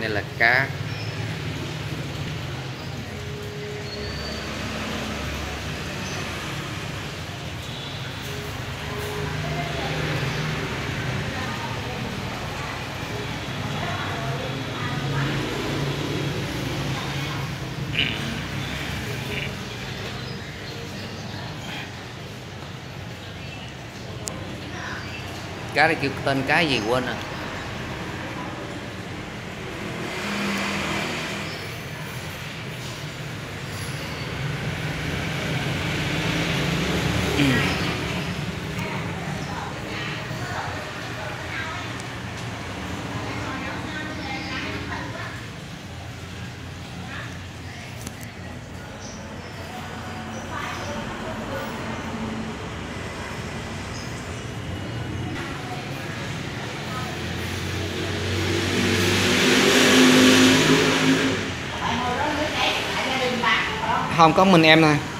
đây là cá. Cá này kêu tên cá gì quên à? Không có mình em thôi